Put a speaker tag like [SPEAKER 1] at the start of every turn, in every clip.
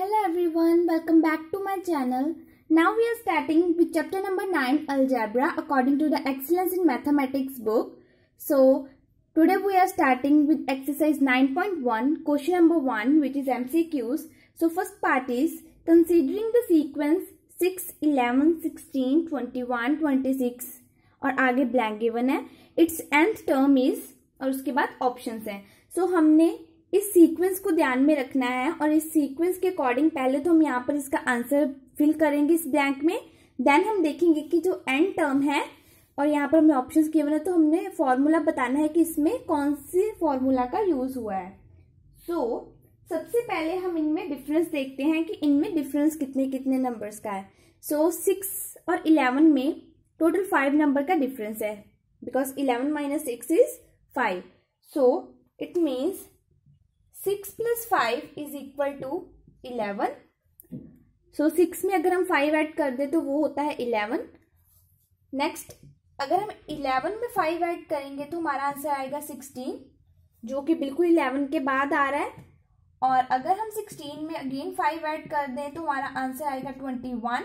[SPEAKER 1] Hello everyone, welcome back to my channel. Now we are starting with chapter number 9 Algebra according to the Excellence in Mathematics book. So today we are starting with exercise 9.1 question number 1 which is MCQs. So first part is considering the sequence 6, 11, 16, 21, 26 और आगे blank given है it's nth term is और उसके बाद options हैं सो so, हमने इस sequence को ध्यान में रखना है और इस सीक्वेंस के अकॉर्डिंग पहले तो हम यहाँ पर इसका आंसर फिल करेंगे इस ब्लैंक में। देन हम देखेंगे कि जो एंड टर्म है और यहाँ पर हमें ऑप्शंस गिवन है तो हमने फॉर्मूला बताना है कि इसमें कौन से फॉर्मूला का यूज़ हुआ है। सो so, सबसे पहले हम इनमें डिफरेंस देखते हैं कि इनमें डिफरेंस कितने कितने नंबर्स का है। सो so, सिक्स और इलेवन में टोटल फाइव नंबर का डिफरेंस है because eleven minus six is five so it means six plus five is equal to eleven. So six में अगर हम फाइव ऐड कर दें तो वो होता है इलेवन। नेक्स्ट अगर हम इलेवन में फाइव ऐड करेंगे तो हमारा आंसर आएगा सिक्सटीन जो कि बिल्कुल इलेवन के बाद आ रहा है। और अगर हम सिक्सटीन में अगेन फाइव ऐड कर दें तो हमारा आंसर आएगा ट्वेंटी वन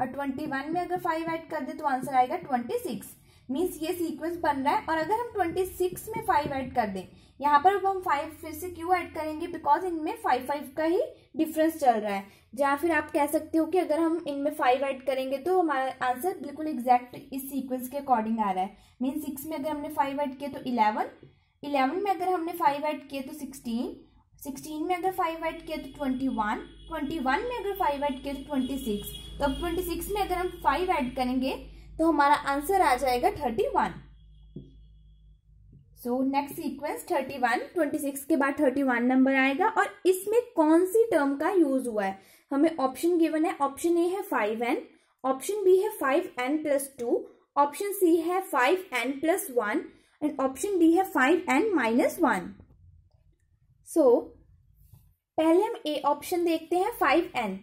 [SPEAKER 1] और ट्वेंटी वन में अगर फाइव ऐड कर दें तो आंसर आएगा ट्वेंटी सिक्स मीन्स ये सीक्वेंस बन रहा है और अगर हम ट्वेंटी सिक्स में फाइव ऐड कर दें, यहाँ पर अब हम फाइव फिर से क्यों ऐड करेंगे? बिकॉज़ इनमें फाइव फाइव का ही डिफरेंस चल रहा है। जहाँ फिर आप कह सकते हो कि अगर हम इनमें फाइव ऐड करेंगे तो हमारा आंसर बिल्कुल एग्जैक्ट इस सीक्वेंस के अकॉर्डिंग आ रहा है। मीन सिक्स में अगर हमने फाइव ऐड किया तो इलेवन इलेवन में अगर हमने फाइव ऐड किया तो सिक्सटीन सिक्सटीन में अगर फाइव ऐड किया तो ट्वेंटी वन ट्वेंटी वन में अगर फाइव ऐड किया तो ट्वेंटी सिक्स तो अब ट्वेंटी सिक्स में अगर हम फाइव ऐड करेंगे तो हमारा आंसर आ जाएगा thirty one. So next sequence thirty one twenty six के बाद थर्टी वन नंबर आएगा और इसमें कौन सी टर्म का यूज़ हुआ है? हमें ऑप्शन गिवन है ऑप्शन ए है फाइव एन ऑप्शन बी है five N plus two option C है five N plus one and option D है five N minus one so पहले हम ए ऑप्शन देखते हैं फाइव एन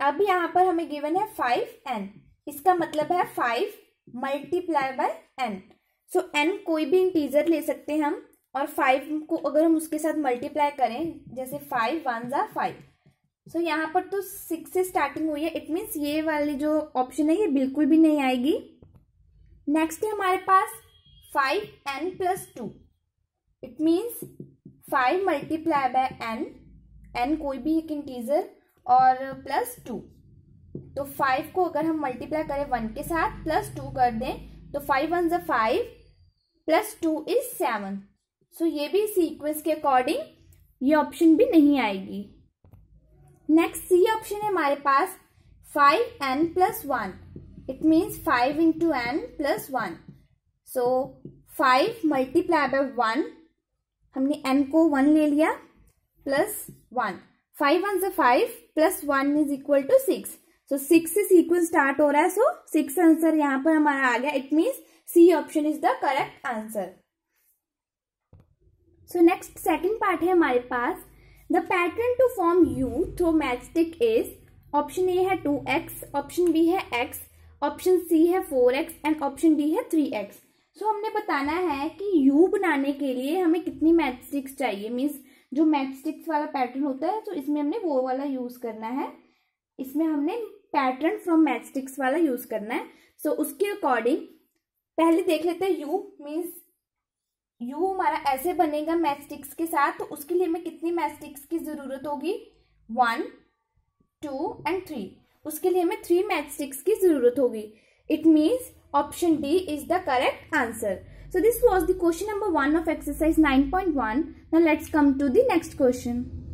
[SPEAKER 1] अब यहाँ पर हमें गिवन है फाइव एन इसका मतलब है five multiply by N so N कोई भी इंटीजर ले सकते हैं हम, और फाइव को अगर हम उसके साथ मल्टीप्लाई करें, जैसे फाइव वन ज़ा फाइव सो यहाँ पर तो सिक्स से स्टार्टिंग हुई है इट मीन्स ये वाली जो ऑप्शन है, ये बिल्कुल भी नहीं आएगी. नेक्स्ट है हमारे पास five N plus two it means five multiply by N N कोई भी एक इंटीजर और प्लस टू फाइव को अगर हम मल्टीप्लाई करें वन के साथ प्लस टू कर दें तो फाइव वन जो five plus two is seven so ये भी सीक्वेंस के अकॉर्डिंग ये ऑप्शन भी नहीं आएगी. नेक्स्ट सी ऑप्शन है हमारे पास five N plus one it means five into N plus one so five multiply by one हमने एन को वन ले लिया प्लस वन फाइव वन से five plus one is equal to six so six से sequence start हो रहा है. So six answer यहाँ पर हमारा आ गया. It means C option is the correct answer so next second part है हमारे पास. The pattern to form U through matchstick is option A है टू एक्स ऑप्शन बी है एक्स ऑप्शन सी है four X and option D है three x so हमने बताना है कि यू बनाने के लिए हमें कितनी मैचस्टिक्स चाहिए. मीन्स जो मैचस्टिक्स वाला पैटर्न होता है तो इसमें हमने वो वाला यूज़ करना है. इसमें हमने पैटर्न फ्रॉम मैचस्टिक्स वाला यूज़ करना है। सो so, उसके अकॉर्डिंग पहले देख लेते हैं यू मीन्स यू हमारा ऐसे बनेगा मैचस्टिक्स के साथ तो उसके लिए हमें कितनी मैचस्टिक्स की ज़रूरत होगी? वन टू एंड थ्री उसके लिए हमें थ्री मैचस्टिक्स की ज़रूरत होगी। It means option D is the correct answer So this was the question number 1 of exercise 9.1. Now let's come to the next question.